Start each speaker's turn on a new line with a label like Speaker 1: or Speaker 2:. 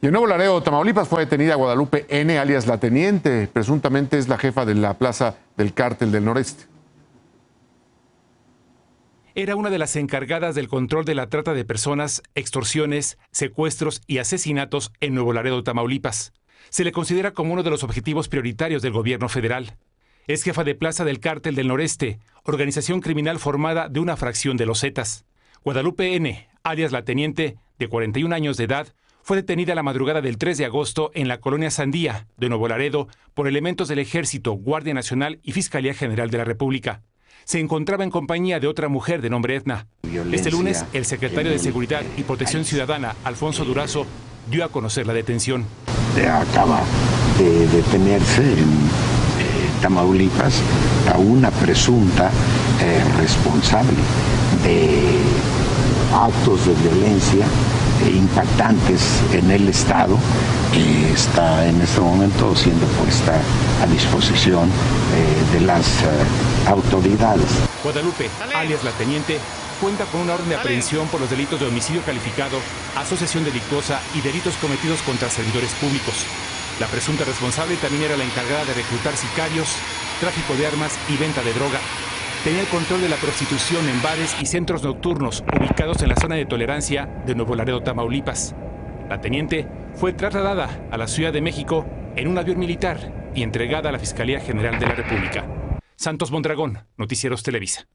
Speaker 1: Y en Nuevo Laredo, Tamaulipas, fue detenida Guadalupe N., alias La Teniente. Presuntamente es la jefa de la plaza del cártel del noreste.
Speaker 2: Era una de las encargadas del control de la trata de personas, extorsiones, secuestros y asesinatos en Nuevo Laredo, Tamaulipas. Se le considera como uno de los objetivos prioritarios del gobierno federal. Es jefa de plaza del Cártel del Noreste, organización criminal formada de una fracción de los Zetas. Guadalupe N., alias la teniente, de 41 años de edad, fue detenida la madrugada del 3 de agosto en la colonia Sandía de Nuevo Laredo por elementos del Ejército, Guardia Nacional y Fiscalía General de la República. Se encontraba en compañía de otra mujer de nombre Edna. Este lunes, el secretario de Seguridad y Protección Ciudadana, Alfonso Durazo, dio a conocer la detención.
Speaker 3: Acaba de detenerse en eh, Tamaulipas a una presunta eh, responsable de actos de violencia impactantes en el Estado que está en este momento siendo puesta a disposición eh, de las eh, autoridades.
Speaker 2: Guadalupe, alias la teniente, cuenta con una orden de aprehensión por los delitos de homicidio calificado, asociación delictuosa y delitos cometidos contra servidores públicos. La presunta responsable también era la encargada de reclutar sicarios, tráfico de armas y venta de droga tenía el control de la prostitución en bares y centros nocturnos ubicados en la zona de tolerancia de Nuevo Laredo, Tamaulipas. La teniente fue trasladada a la Ciudad de México en un avión militar y entregada a la Fiscalía General de la República. Santos Mondragón, Noticieros Televisa.